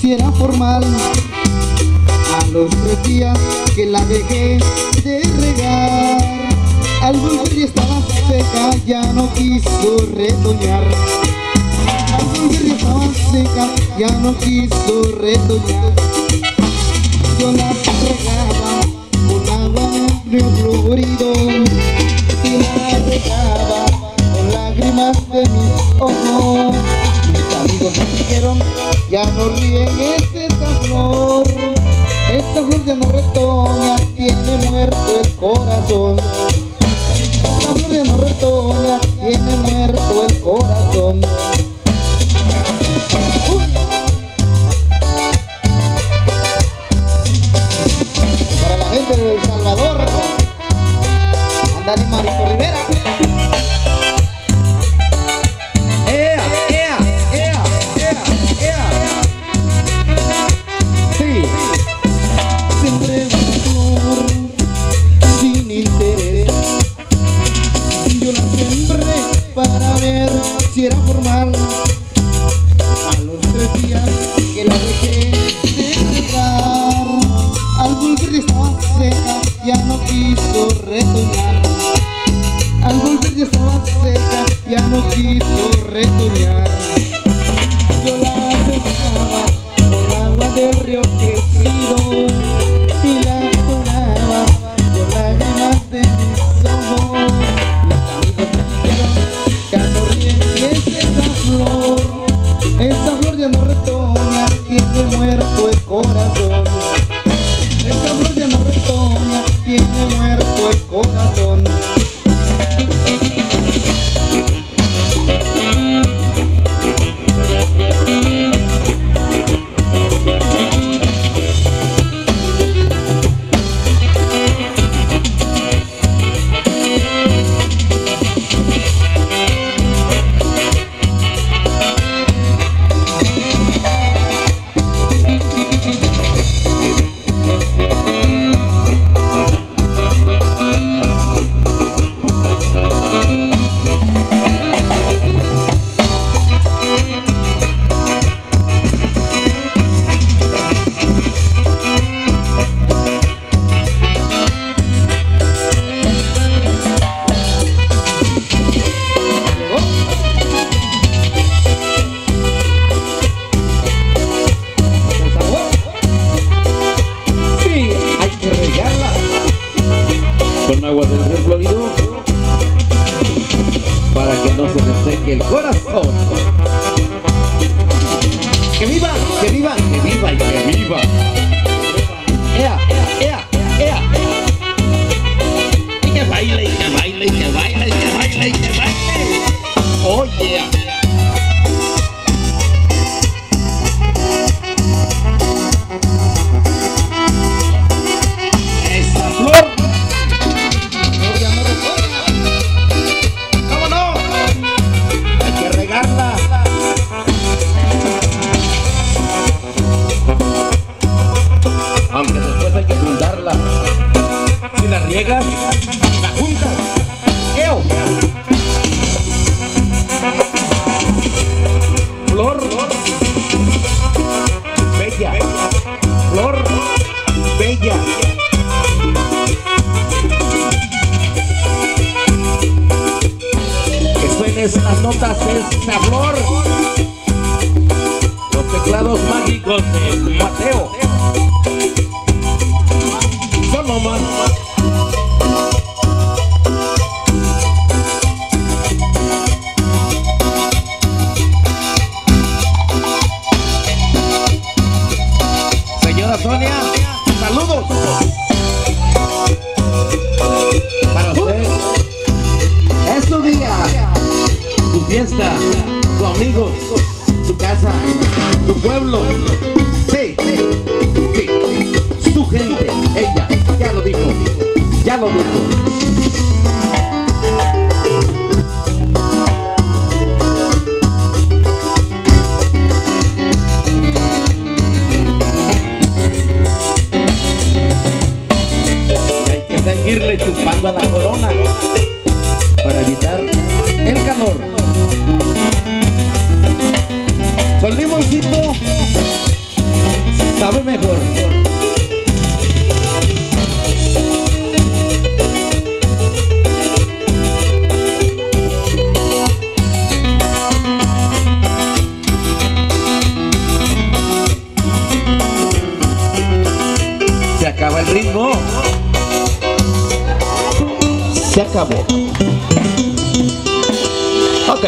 hiciera formal. A los tres días que la dejé de regar Al volver ya estaba seca, ya no quiso retoñar. Al volver ya estaba seca, ya no quiso retoñar. Yo la regaba con agua florido. Y la regaba con lágrimas de mis ojos amigos me dijeron, ya no riegues esta flor, esta flor ya no retoña, tiene muerto el corazón. Dios que pido. aquele coração. esta sexta flor. Los teclados mágicos de Mateo. Son nomás lo dijo. seguirle chupando a la corona para evitar el calor. Con limoncito sabe mejor. Acabó. Ok.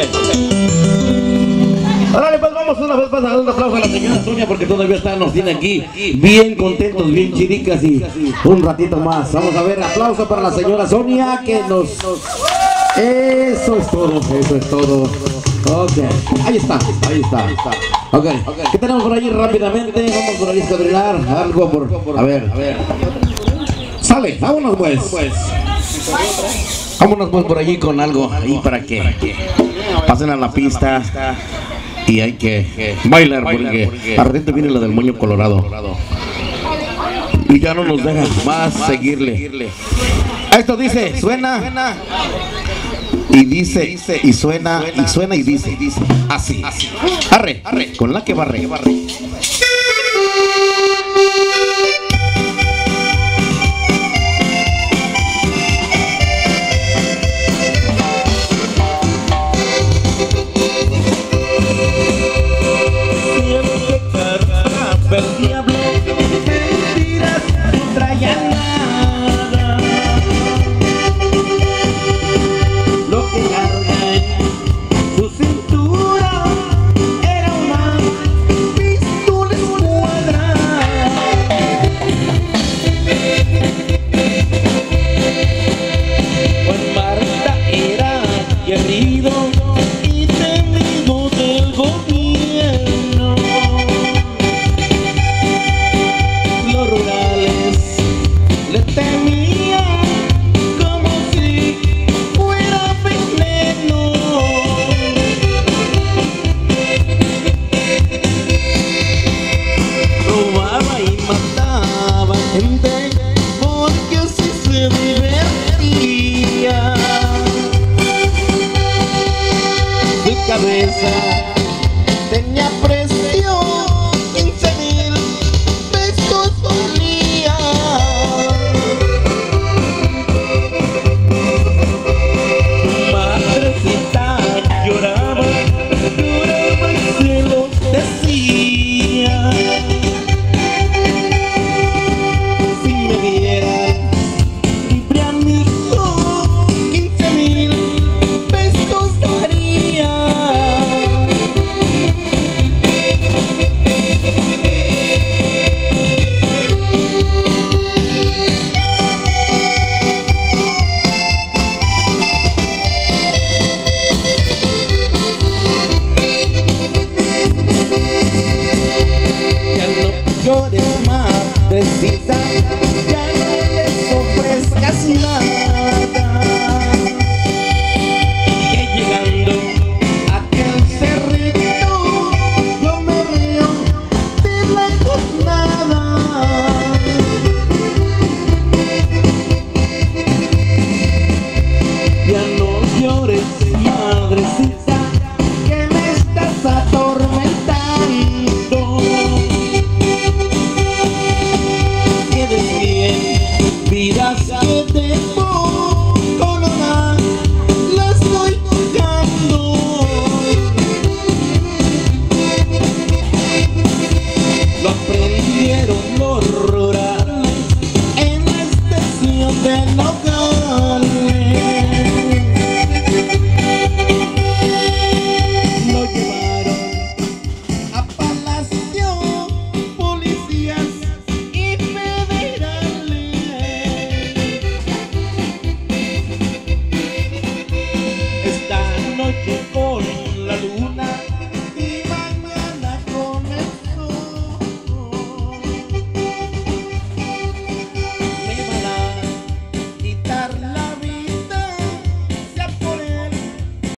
Órale, pues vamos una vez más a dar un aplauso a la señora Sonia porque todavía está, nos tiene aquí bien contentos, bien chiricas y un ratito más. Vamos a ver, aplauso para la señora Sonia que nos... Eso es todo, eso es todo. Ok, ahí está, ahí está. Ok, ¿qué tenemos por ahí rápidamente? Vamos por ahí a escuadrilar algo por... A ver, a ver. Sale, vámonos pues. Vámonos pues por allí con algo ahí para que pasen a la pista y hay que bailar porque a repente viene lo del moño colorado. Y ya no nos deja más seguirle. Esto dice, suena. y dice y suena y suena y dice así. Arre, arre, con la que barre. Then no